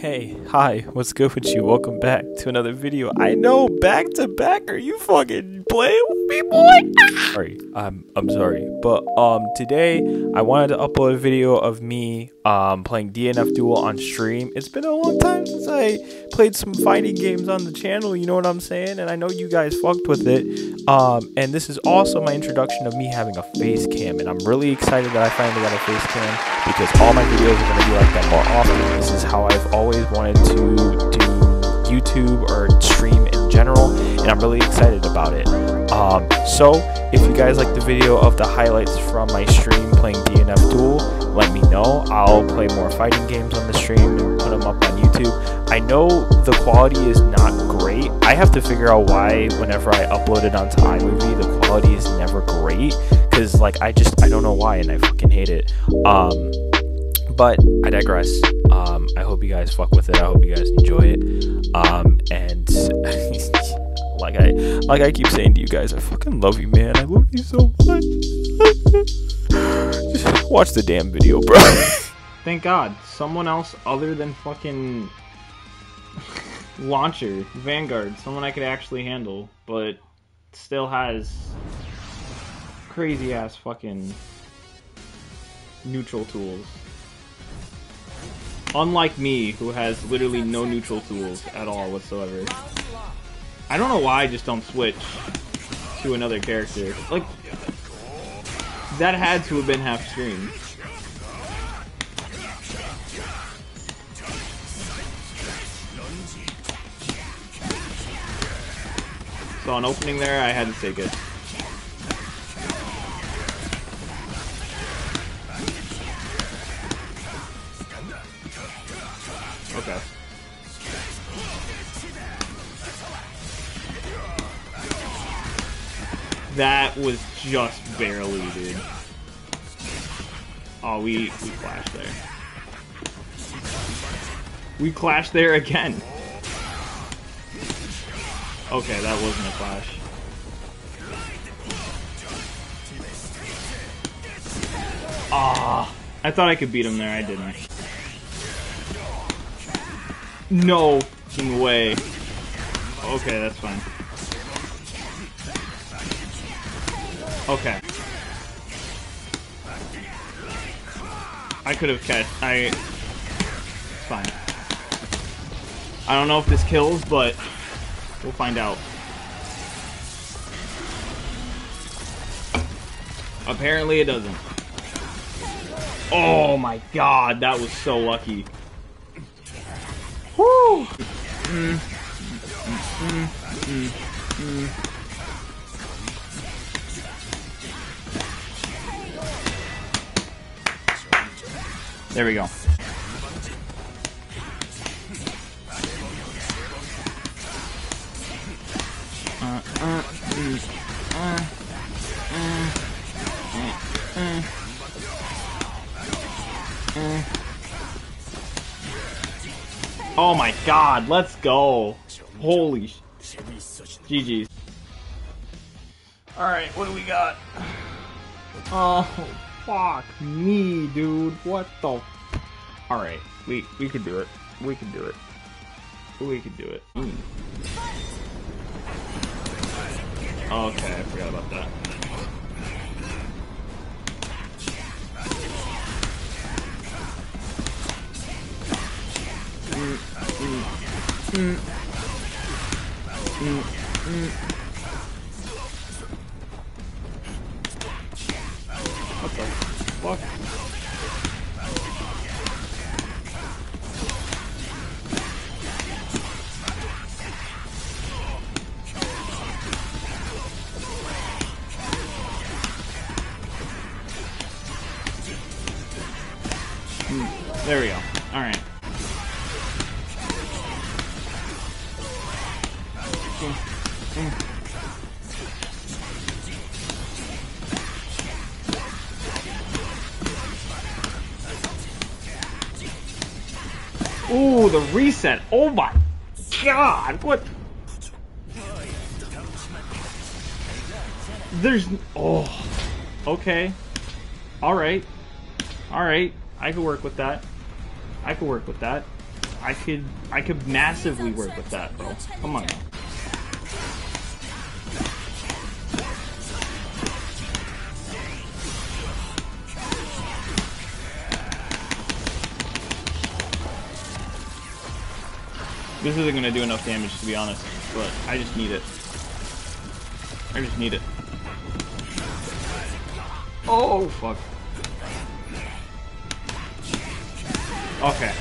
Hey, hi, what's good with you? Welcome back to another video. I know, back to back. Are you fucking playing with me, boy? sorry, I'm I'm sorry, but um, today I wanted to upload a video of me um playing DNF Duel on stream. It's been a long time since I played some fighting games on the channel. You know what I'm saying? And I know you guys fucked with it. Um, and this is also my introduction of me having a face cam, and I'm really excited that I finally got a face cam because all my videos are gonna be like that more often. This is how I've always wanted to do YouTube or stream in general, and I'm really excited about it. Um, so, if you guys like the video of the highlights from my stream playing DNF Duel, let me know. I'll play more fighting games on the stream and put them up on YouTube. I know the quality is not great. I have to figure out why whenever I upload it onto iMovie, the quality is never great. Because, like, I just, I don't know why, and I fucking hate it. Um, but I digress. Um, I hope you guys fuck with it. I hope you guys enjoy it. Um, and like I like I keep saying to you guys, I fucking love you, man. I love you so much. Just watch the damn video, bro. Thank God, someone else other than fucking launcher, Vanguard, someone I could actually handle, but still has crazy ass fucking neutral tools. Unlike me, who has literally no neutral tools at all whatsoever. I don't know why I just don't switch to another character. Like, that had to have been half screen. So an opening there, I had to take it. That was just barely, dude. Oh, we, we clashed there. We clashed there again. Okay, that wasn't a clash. Ah, I thought I could beat him there. I didn't. No way. Okay, that's fine. Okay. I could have catch. I. Fine. I don't know if this kills, but we'll find out. Apparently it doesn't. Oh my god, that was so lucky. Woo! There we go. Oh my god, let's go. Holy GG's. Alright, what do we got? Oh, fuck me, dude. What the? Alright, we, we could do it. We could do it. We could do it. Mm. Okay, I forgot about that. Mm, mm, fuck? Mm, There we go. Alright. Ooh, the reset. Oh my god, what? There's. Oh. Okay. Alright. Alright. I could work with that. I could work with that. I could I could massively work with that, bro. Come on. Now. This isn't gonna do enough damage to be honest, but I just need it. I just need it. Oh fuck. Okay.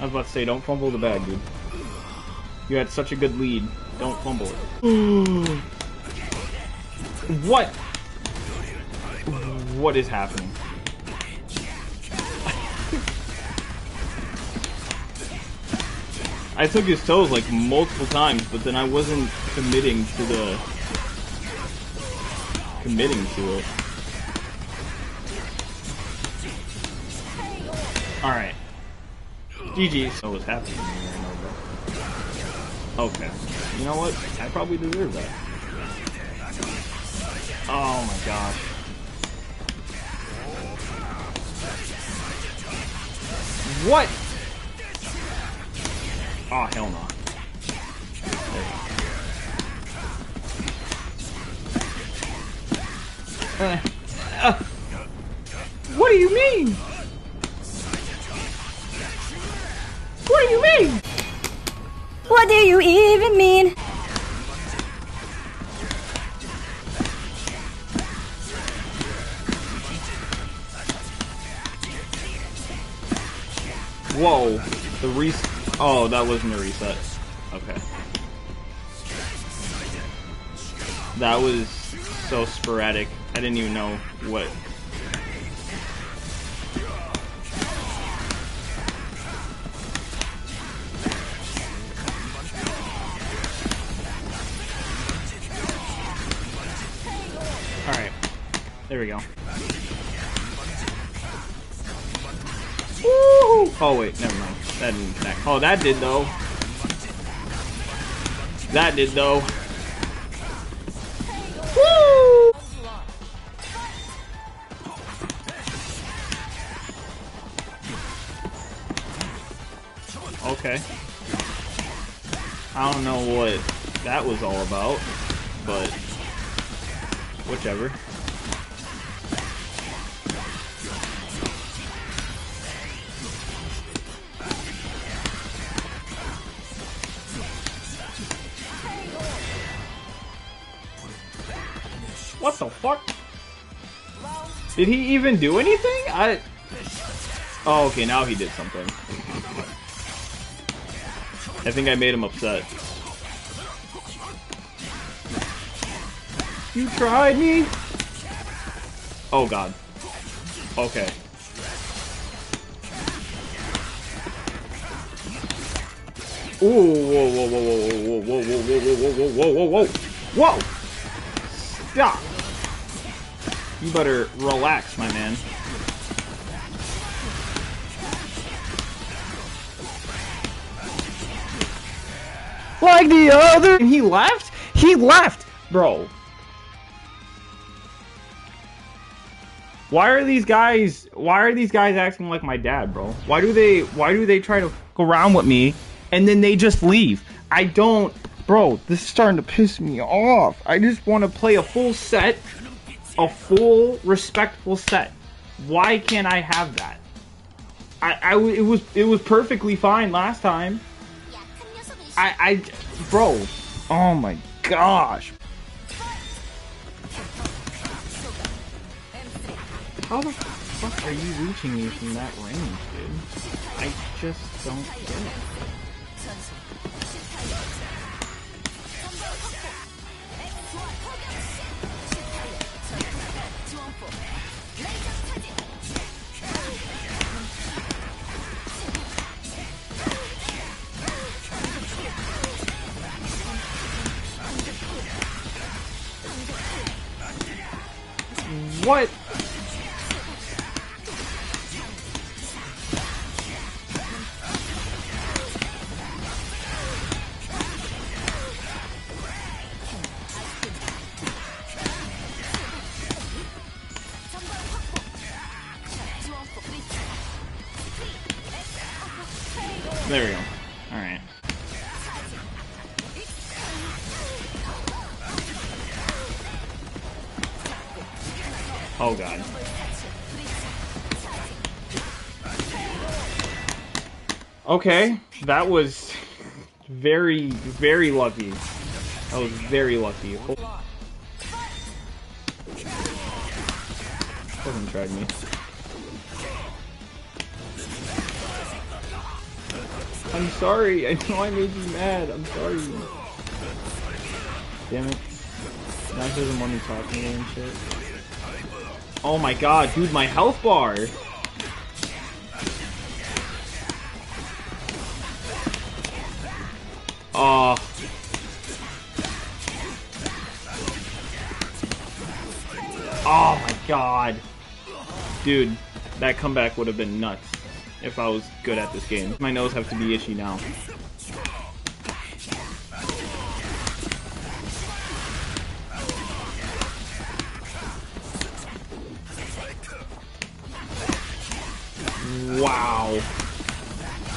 I was about to say, don't fumble the bag, dude. You had such a good lead. Don't fumble it. what? What is happening? I took his toes like multiple times, but then I wasn't committing to the committing to it. Alright. GG. So what's happening Okay. You know what? I probably deserve that. Oh my gosh. What? Oh, hell no. Uh, uh, what do you mean? What do you mean? What do you even mean? Whoa. The reset. Oh, that wasn't a reset. Okay. That was so sporadic. I didn't even know what. There we go. Oh wait, never mind. That didn't connect. Oh, that did though. That did though. Okay. I don't know what that was all about, but whichever. What the fuck? Did he even do anything? I... Oh, okay, now he did something. I think I made him upset. You tried me? Oh god. Okay. Ooh, whoa, whoa, whoa, whoa, whoa, whoa, whoa, whoa, whoa, whoa, whoa, whoa, whoa, whoa! Stop! You better relax, my man. Like the other- He left? He left! Bro. Why are these guys, why are these guys acting like my dad, bro? Why do they, why do they try to go around with me and then they just leave? I don't, bro, this is starting to piss me off. I just want to play a full set, a full respectful set. Why can't I have that? I, I, it was, it was perfectly fine last time. I, I, bro, oh my gosh. How the fuck are you reaching me from that range, dude? I just don't get it. What? Oh god. Okay, that was very, very lucky. That was very lucky. Doesn't drag me. I'm sorry. I know I made you mad. I'm sorry. Damn it. Now he doesn't want me talking to and shit. Oh my god, dude, my health bar! Oh. Oh my god. Dude, that comeback would have been nuts if I was good at this game. My nose have to be itchy now.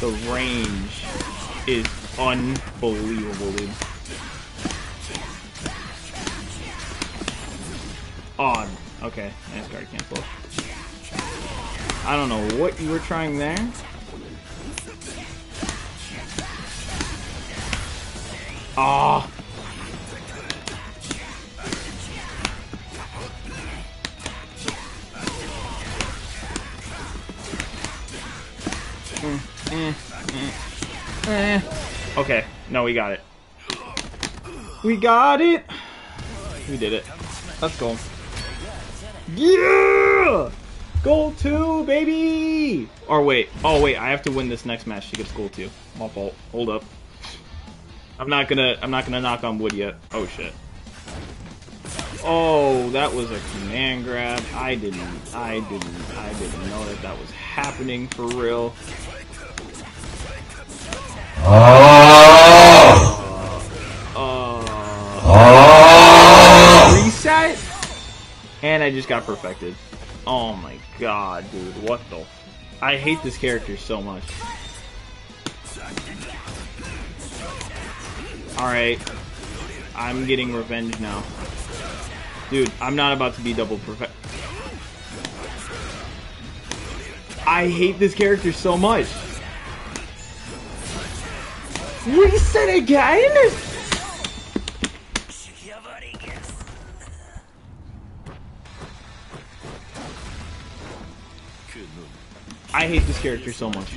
The range is unbelievable, dude. Oh, okay. Nice guard cancel. I don't know what you were trying there. Ah. Oh. Mm, okay, no, we got it. We got it! We did it. Let's go. Yeah! Gold two, baby! Or wait, oh wait, I have to win this next match to get gold two. My fault. Hold up. I'm not gonna, I'm not gonna knock on wood yet. Oh shit. Oh, that was a command grab. I didn't, I didn't, I didn't know that that was happening for real. Uh, reset? And I just got perfected. Oh my god, dude. What the... I hate this character so much. Alright. I'm getting revenge now. Dude, I'm not about to be double perfect. I hate this character so much. Reset again? I hate this character so much.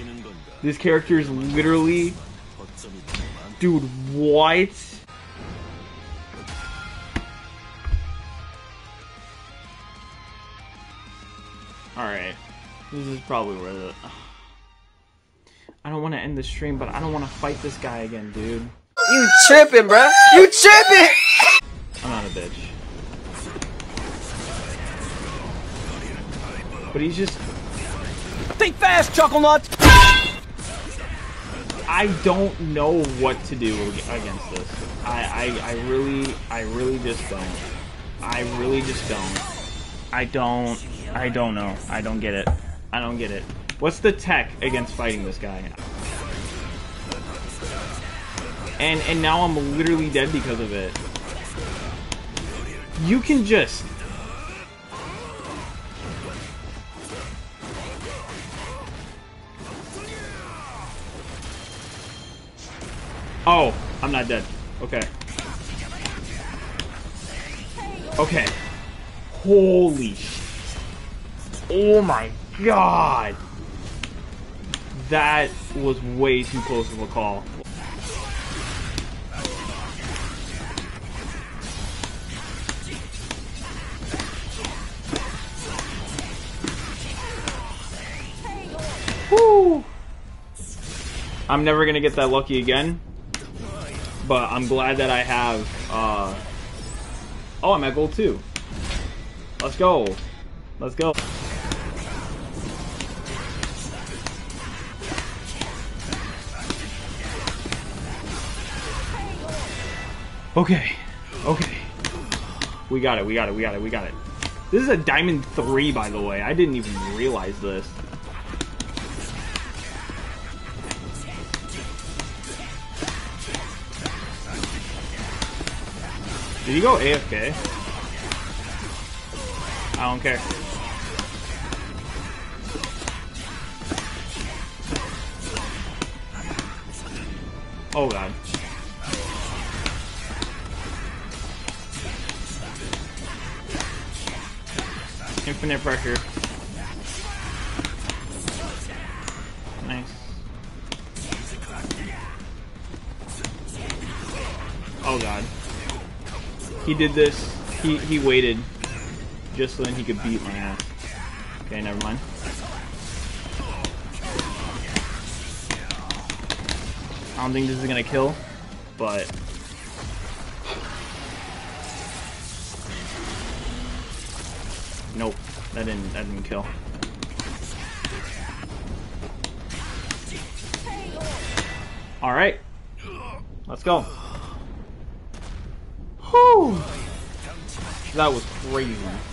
This character is literally... Dude, what? Alright. This is probably worth it. I don't want to end the stream, but I don't want to fight this guy again, dude. You tripping, bruh? You tripping! I'm not a bitch. But he's just Think fast, Chuckle Nuts! I don't know what to do against this. I, I, I really, I really just don't. I really just don't. I don't, I don't know. I don't get it. I don't get it. What's the tech against fighting this guy? And, and now I'm literally dead because of it. You can just Oh, I'm not dead. Okay. Okay. Holy Oh my god! That was way too close of a call. Woo! I'm never gonna get that lucky again. But I'm glad that I have, uh... Oh, I'm at gold 2. Let's go. Let's go. Okay. Okay. We got it, we got it, we got it, we got it. This is a diamond three, by the way. I didn't even realize this. Did you go AFK? I don't care. Oh god. Infinite pressure. Nice. Oh god. He did this. He he waited just so then he could beat my ass. Okay, never mind. I don't think this is gonna kill, but nope, that didn't that didn't kill. All right, let's go. Whew. That was crazy.